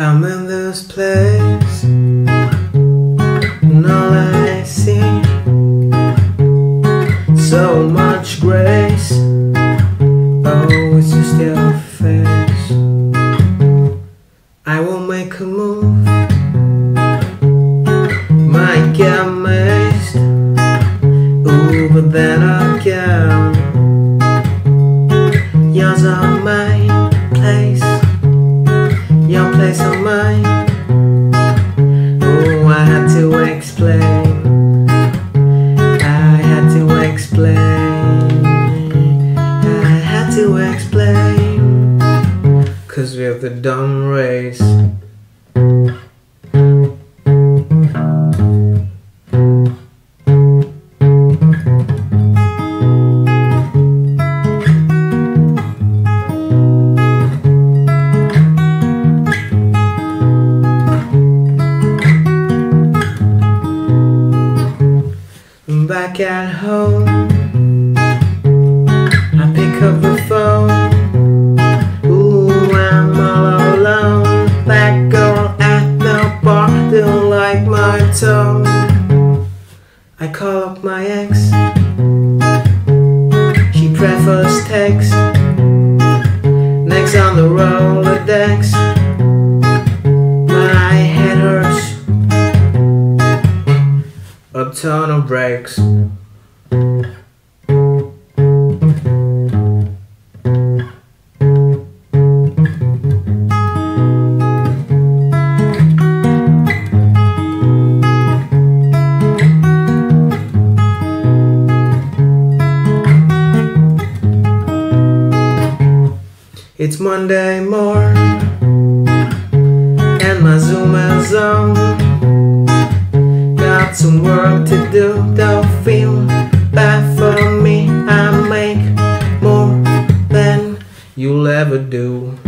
I'm in this place, and all I see so much grace. Oh, it's just your face. I will make a move, might get amazed. Ooh, but then again, yours are mine place are mine. Oh, I had to explain. I had to explain. I had to explain. Cause we're the dumb race. Back at home, I pick up the phone. Ooh, I'm all alone. That girl at the bar don't like my tone. I call up my ex. She prefers text. Next on the Rolodex, A ton of breaks. It's Monday morn and my Zoom is on. Some work to do, don't feel bad for me. I make more than you'll ever do.